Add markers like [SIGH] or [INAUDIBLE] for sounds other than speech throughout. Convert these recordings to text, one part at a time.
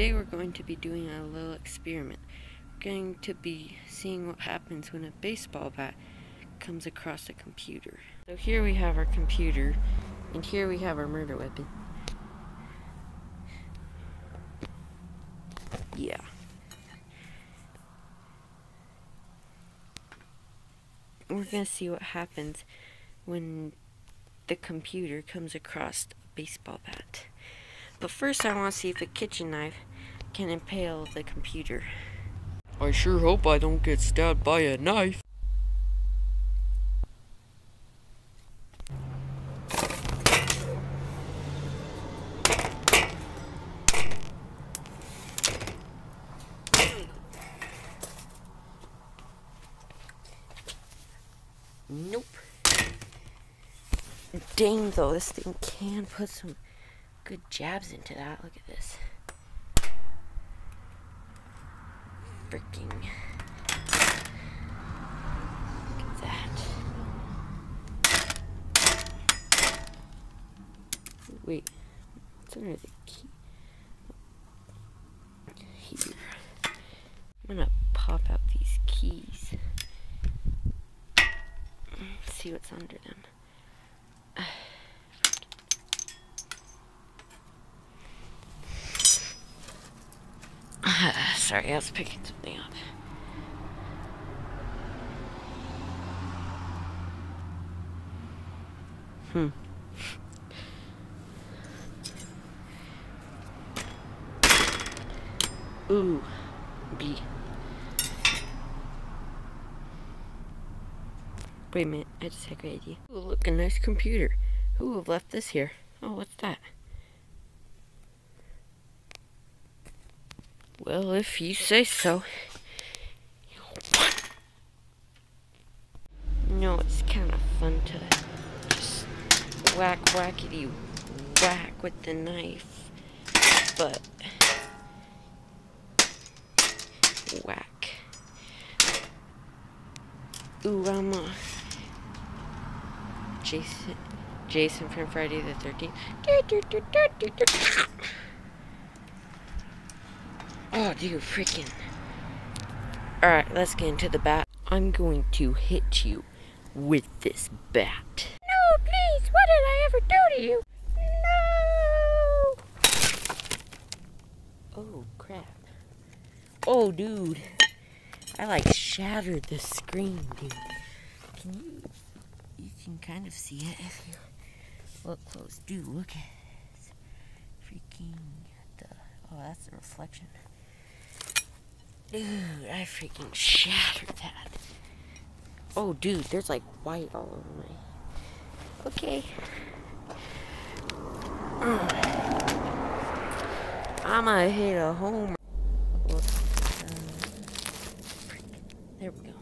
Today we're going to be doing a little experiment. We're going to be seeing what happens when a baseball bat comes across a computer. So here we have our computer, and here we have our murder weapon. Yeah. We're gonna see what happens when the computer comes across a baseball bat. But first I want to see if a kitchen knife can impale the computer. I sure hope I don't get stabbed by a knife. Nope. Dang though, this thing can put some good jabs into that. Look at this. Freaking. Look at that. Wait, what's under the key? Here. I'm gonna pop out these keys. Let's See what's under them. Sorry, I was picking something up. Hmm. Ooh, B. Wait a minute, I just had a great idea. Ooh, look, a nice computer. Who have left this here? Oh, what's that? Well, if you say so. No, it's kind of fun to just whack whackity whack with the knife, but whack. Ooh, I'm a Jason, Jason from Friday the 13th. Oh, dude, freaking. Alright, let's get into the bat. I'm going to hit you with this bat. No, please, what did I ever do to you? No! Oh, crap. Oh, dude. I like shattered the screen, dude. Can you, you can kind of see it if you look close. Dude, look at this. Freaking, oh, that's the reflection. Dude, I freaking shattered that. Oh, dude, there's like white all over me. Okay. I'm gonna hit a homer. There we go.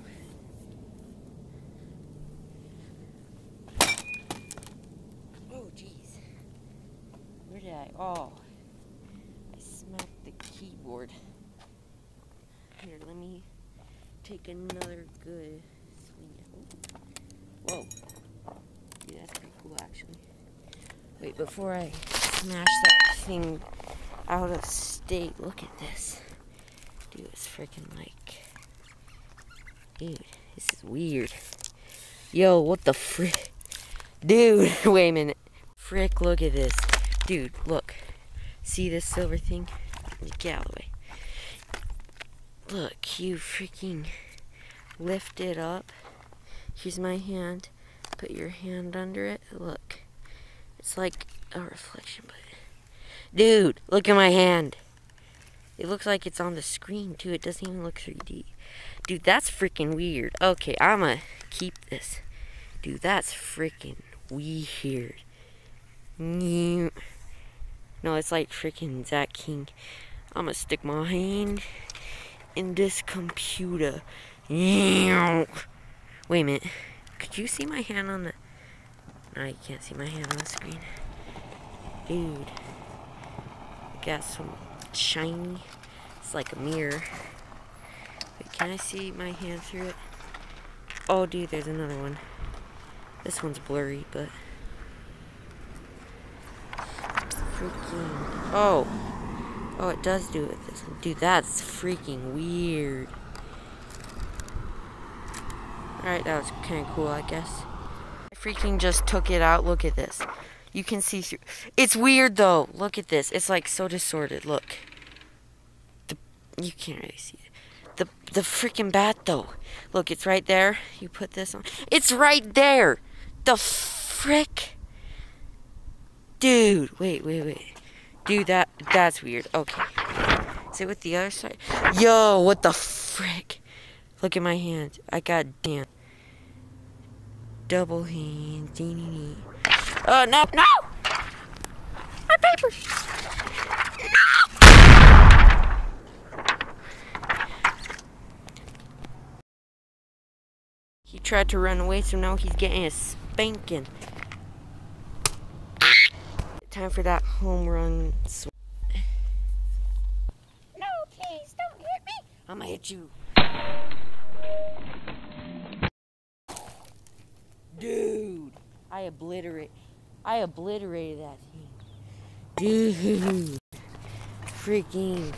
Oh, jeez. Where did I? Oh. The keyboard. Here, let me take another good swing Whoa. Dude, that's pretty cool, actually. Wait, before I smash that thing out of state, look at this. Dude, it's freaking like... Dude, this is weird. Yo, what the frick? Dude, [LAUGHS] wait a minute. Frick, look at this. Dude, look. See this silver thing? Get out of the way. Look, you freaking lift it up. Here's my hand. Put your hand under it. Look. It's like a reflection, but. Dude, look at my hand. It looks like it's on the screen, too. It doesn't even look 3D. Dude, that's freaking weird. Okay, I'ma keep this. Dude, that's freaking weird. No, it's like freaking Zach King. I'm gonna stick my hand in this computer. Wait a minute. Could you see my hand on the... No, you can't see my hand on the screen. Dude. Got some shiny. It's like a mirror. Wait, can I see my hand through it? Oh, dude, there's another one. This one's blurry, but... Freaking... Oh! Oh, it does do it this one. Dude, that's freaking weird. Alright, that was kind of cool, I guess. I freaking just took it out. Look at this. You can see through. It's weird, though. Look at this. It's like so distorted. Look. The, you can't really see it. The, the freaking bat, though. Look, it's right there. You put this on. It's right there. The frick? Dude, wait, wait, wait. Dude, that that's weird. Okay. Is it with the other side? Yo, what the frick? Look at my hands. I got damn. Double hand. Dee, dee, dee. Oh, no, no! My paper! He tried to run away, so now he's getting a spanking. Time for that home run. Sw- No, please, don't hit me. I'm gonna hit you. Dude, I obliterate. I obliterated that thing. Dude, freaking.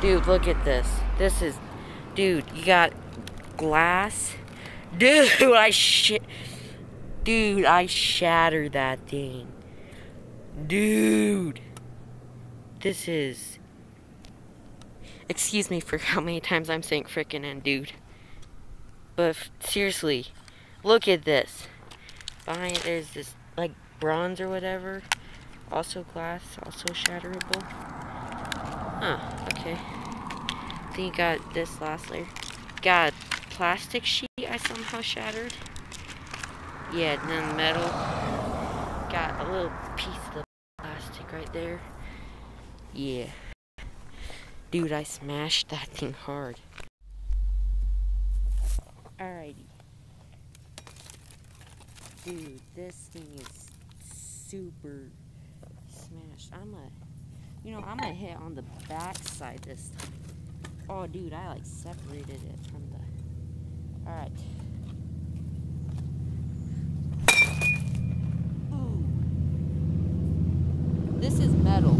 Dude, look at this. This is, dude. You got glass. Dude, [LAUGHS] I shit. Dude, I shattered that thing. Dude, this is. Excuse me for [LAUGHS] how many times I'm saying frickin' and dude. But seriously, look at this. Behind it, there's this like bronze or whatever. Also glass, also shatterable. Huh, okay. Then you got this last layer. Got plastic sheet I somehow shattered. Yeah, and then metal. Got a little piece of right there. Yeah. Dude, I smashed that thing hard. Alrighty. Dude, this thing is super smashed. I'm a, you know, I'm gonna hit on the back side this time. Oh, dude, I like separated it from the. Alright. Ooh. This is metal.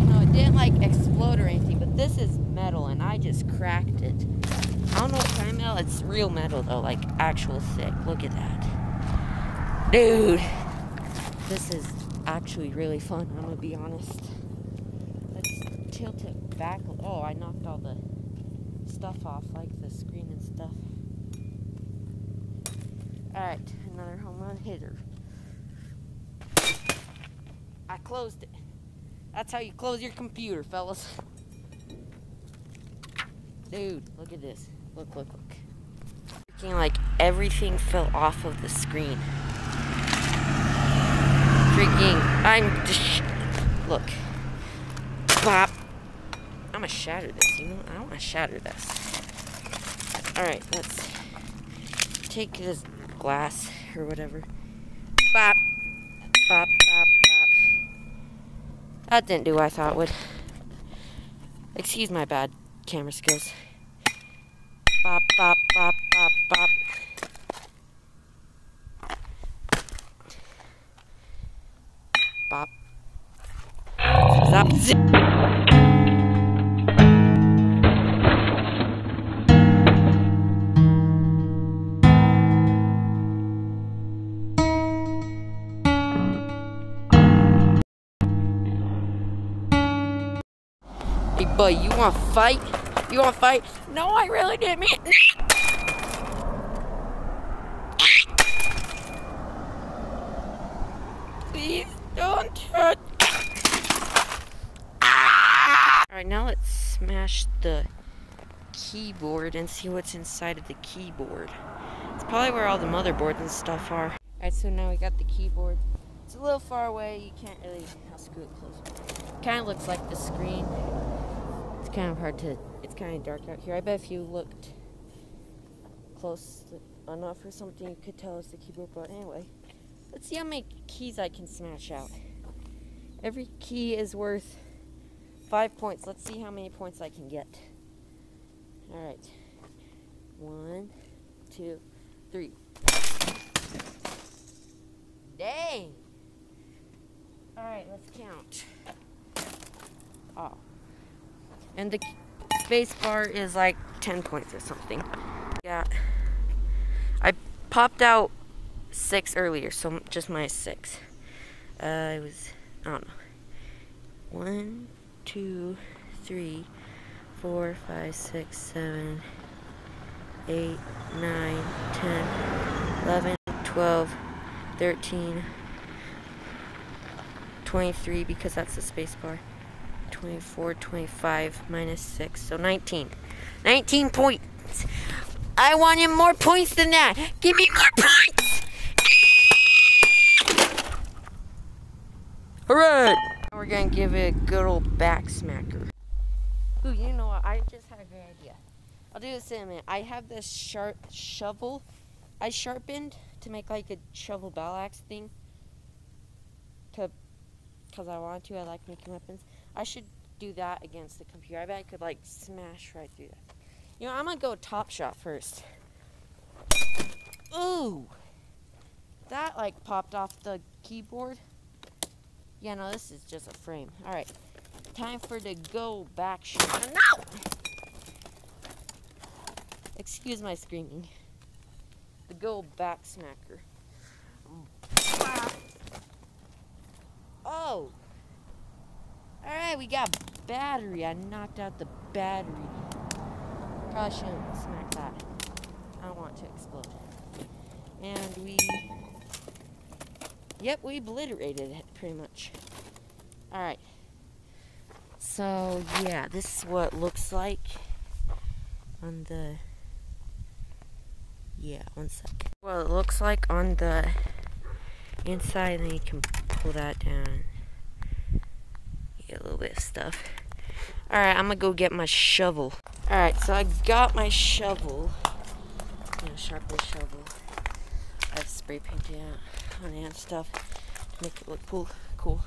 You know, it didn't like explode or anything, but this is metal and I just cracked it. I don't know what kind of metal, it's real metal though, like actual thick. Look at that. Dude, this is actually really fun, I'm gonna be honest. Let's tilt it back. Oh, I knocked all the stuff off, like the screen and stuff. Alright, another home run hitter. Closed it. That's how you close your computer, fellas. Dude, look at this. Look, look, look. Freaking like everything fell off of the screen. Freaking, I'm just. Look. Bop. I'm gonna shatter this, you know? I don't wanna shatter this. Alright, let's take this glass or whatever. That didn't do what I thought it would. Excuse my bad camera skills. Bop, bop, bop, bop, bop. Bop. Zap, buddy, you want to fight? You want to fight? No, I really didn't mean. Please don't hurt. Alright, now let's smash the keyboard and see what's inside of the keyboard. It's probably where all the motherboards and stuff are. Alright, so now we got the keyboard. It's a little far away, you can't really. I'll scoot. Kind of looks like the screen. It's kind of hard to. It's kind of dark out here. I bet if you looked close enough or something, you could tell it's the keyboard. But anyway, let's see how many keys I can smash out. Every key is worth five points. Let's see how many points I can get. All right. One, two, three. Dang. All right, let's count. Ah. And the space bar is like 10 points or something. Yeah. I popped out six earlier, so just my six. Uh, I was, I don't know. One, two, three, four, five, six, seven, eight, nine, ten, eleven, twelve, thirteen, twenty-three because that's the space bar. 24, 25, minus 6, so 19. 19 points. I wanted more points than that. Give me more points. Hooray! We're gonna give it a good old back smacker. Ooh, you know what? I just had a great idea. I'll do this in a minute. I have this sharp shovel I sharpened to make like a shovel battle axe thing. To, cause I want to. I like making weapons. I should do that against the computer. I bet I could like smash right through that. You know, I'm gonna go top shot first. Ooh, that like popped off the keyboard. Yeah, no, this is just a frame. All right, time for the go back shot. No! Excuse my screaming. The go back smacker. Oh! Alright, we got battery. I knocked out the battery. Probably shouldn't smack that. I don't want to explode. And we. Yep, we obliterated it pretty much. Alright. So, yeah, this is what looks like on the. Yeah, one sec. Well, it looks like on the inside, and you can pull that down. Little bit of stuff. Alright, I'm gonna go get my shovel. Alright, so I got my shovel. You know, shovel. I've spray painted out on it and stuff to make it look cool. Cool.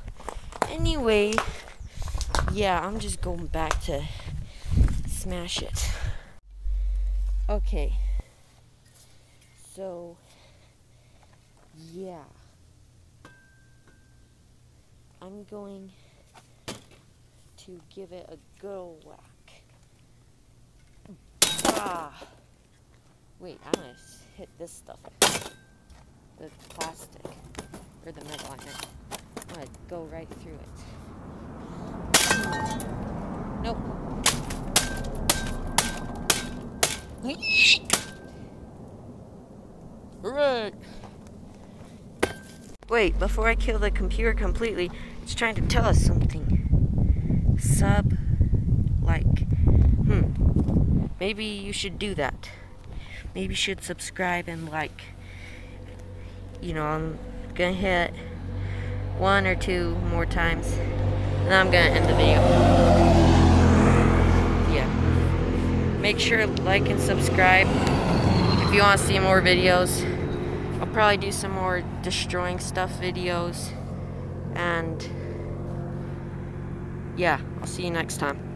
Anyway, yeah, I'm just going back to smash it. Okay. So, yeah. I'm going to give it a good whack. Ah. Wait, I'm gonna hit this stuff. The plastic. Or the metal, I meant. I'm gonna go right through it. Nope. Hooray! Wait, before I kill the computer completely, it's trying to tell us something. Sub, like. Hmm. Maybe you should do that. Maybe you should subscribe and like. You know, I'm gonna hit one or two more times, and I'm gonna end the video. Yeah. Make sure like and subscribe if you want to see more videos. I'll probably do some more destroying stuff videos. And yeah, I'll see you next time.